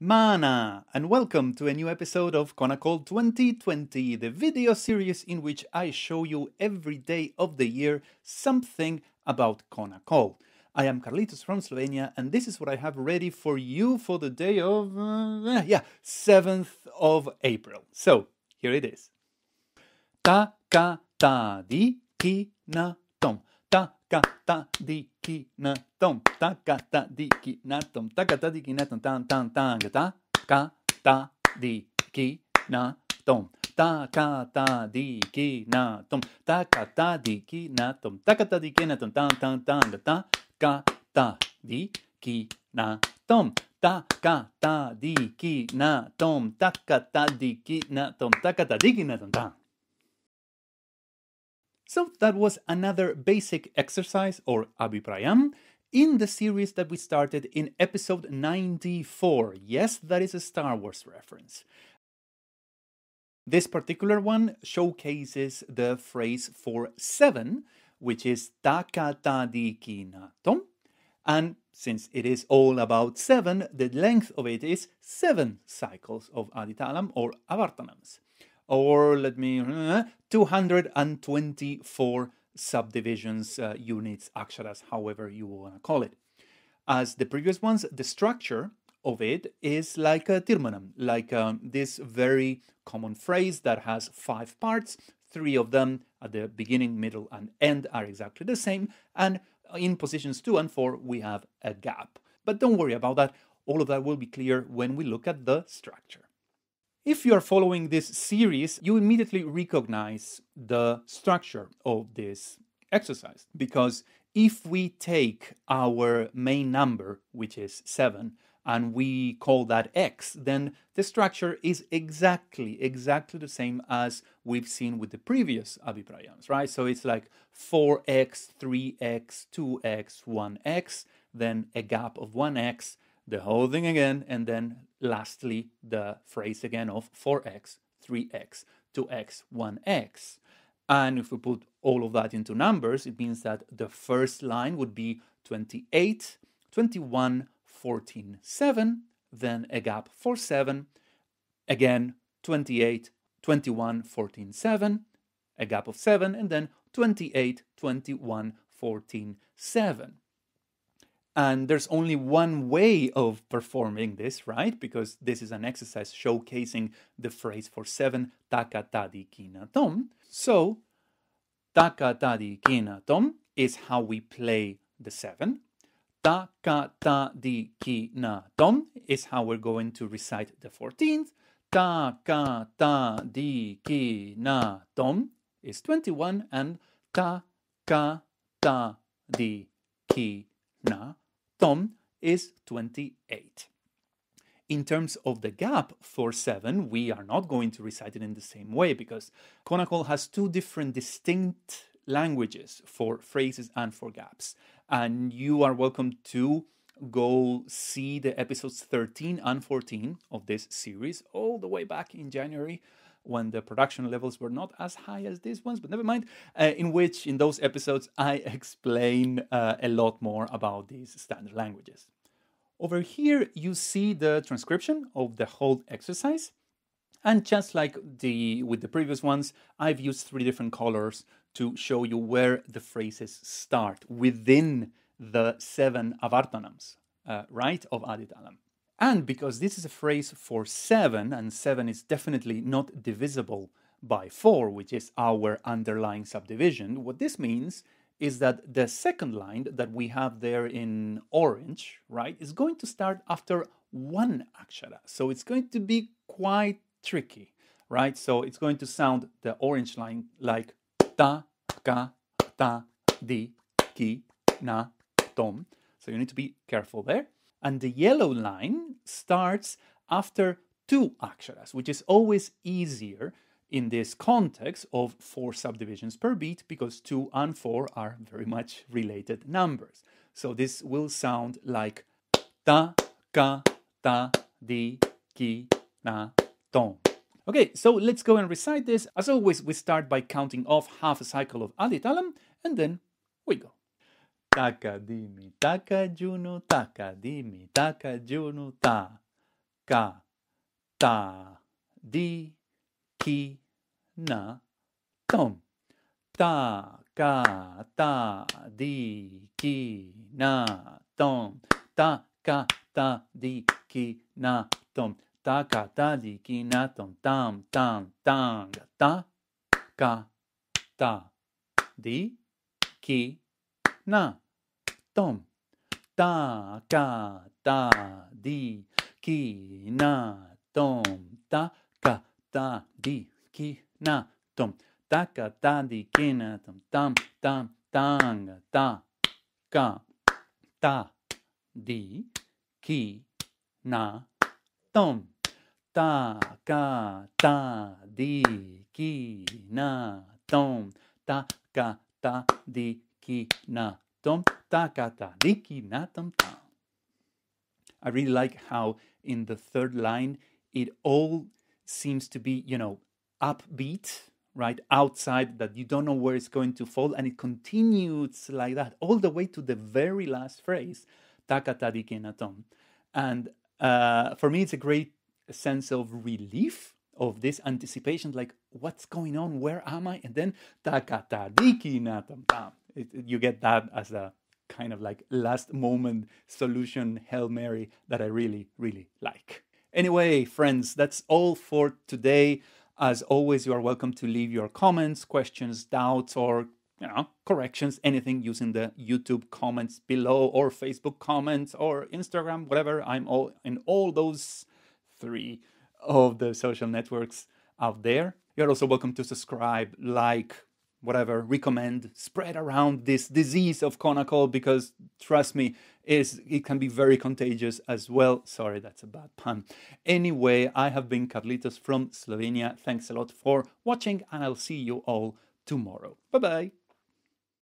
Mana, and welcome to a new episode of Konnakol 2020, the video series in which I show you every day of the year something about Konnakol. I am Carlitos from Slovenia, and this is what I have ready for you for the day of, uh, yeah, 7th of April. So, here it is. Ta ka ta di ki na tom. Ta ka ta di ki na tom. Ta ka ta di ki na tom. Ta ka ta di ki na tom. Tan tan tan ta ka ta di ki na tom. Ta ka ta di ki na tom. Ta ka ta di ki na tom. Ta ka ta di ki na tom. Tan tan tan ta ka ta di ki na tom. Ta ka ta di ki na tom. Ta ka ta di ki na tom. Ta ka ta di ki na tom. Tan. So that was another basic exercise or abhiprayam in the series that we started in episode 94. Yes, that is a Star Wars reference. This particular one showcases the phrase for seven, which is takatadikinatom. And since it is all about seven, the length of it is seven cycles of aditalam or avartanams or let me, uh, 224 subdivisions, uh, units, aksharas, however you want to call it. As the previous ones, the structure of it is like a tirmanam, like um, this very common phrase that has five parts. Three of them at the beginning, middle, and end are exactly the same. And in positions two and four, we have a gap. But don't worry about that. All of that will be clear when we look at the structure. If you are following this series, you immediately recognize the structure of this exercise because if we take our main number, which is 7, and we call that x, then the structure is exactly, exactly the same as we've seen with the previous abhiprayams, right? So it's like 4x, 3x, 2x, 1x, then a gap of 1x, the whole thing again, and then lastly the phrase again of 4x, 3x, 2x, 1x. And if we put all of that into numbers, it means that the first line would be 28, 21, 14, 7, then a gap for 7, again 28, 21, 14, 7, a gap of 7, and then 28, 21, 14, 7. And there's only one way of performing this, right? Because this is an exercise showcasing the phrase for seven, takatadi kinatom. So, takatadi kinatom is how we play the seven. Takatadi kinatom is how we're going to recite the 14th. Takatadi kinatom is 21 and takatadi kinatom Tom is 28. In terms of the gap for 7, we are not going to recite it in the same way because Konnakol has two different distinct languages for phrases and for gaps. And you are welcome to go see the episodes 13 and 14 of this series all the way back in January when the production levels were not as high as these ones, but never mind. Uh, in which, in those episodes, I explain uh, a lot more about these standard languages. Over here, you see the transcription of the whole exercise. And just like the with the previous ones, I've used three different colors to show you where the phrases start within the seven avartanams, uh, right, of Aditalam. And because this is a phrase for 7, and 7 is definitely not divisible by 4, which is our underlying subdivision, what this means is that the second line that we have there in orange, right, is going to start after one akshara. So it's going to be quite tricky, right? So it's going to sound the orange line like ta, ka, ta, di, ki, na, tom. So you need to be careful there. And the yellow line starts after two aksharas, which is always easier in this context of four subdivisions per beat because two and four are very much related numbers. So this will sound like ta, ka, ta, di, ki, na, ton. Okay, so let's go and recite this. As always, we start by counting off half a cycle of aditalam and then we go. Taka dimi, taka juno, taka dimi, taka juno ta. ka, ta, di, ki, na, tom. Ta, ka, ta, di, ki, na, tom. Ta, ka, ta, di, ki, na, tom. Ta, ka, ta, di, ki, na, tom. Tam, tam, tang. Ta, ka, ta, di, ki, na, tom. Ta, ka, ta, di, ki, na, tom. Ta, ka, ta, di, ki, na, tom. Ta, ka, ta, di, ki, na, tom. Tam, tam, tang. Ta, ka, ta, di, ki, na, tom. Ta, ka, ta, di, ki, na, tom. Ta, ka, ta, di, ki, na, I really like how in the third line it all seems to be, you know, upbeat, right? Outside that you don't know where it's going to fall, and it continues like that all the way to the very last phrase, takata takatadikenatom. And uh, for me, it's a great sense of relief of this anticipation, like what's going on, where am I? And then takatadikenatom. You get that as a kind of like last moment solution Hail Mary that I really, really like. Anyway, friends, that's all for today. As always, you are welcome to leave your comments, questions, doubts, or you know, corrections, anything using the YouTube comments below or Facebook comments or Instagram, whatever. I'm all in all those three of the social networks out there. You're also welcome to subscribe, like, whatever, recommend, spread around this disease of Konnakol because trust me, is it can be very contagious as well. Sorry, that's a bad pun. Anyway, I have been Carlitos from Slovenia. Thanks a lot for watching, and I'll see you all tomorrow. Bye bye.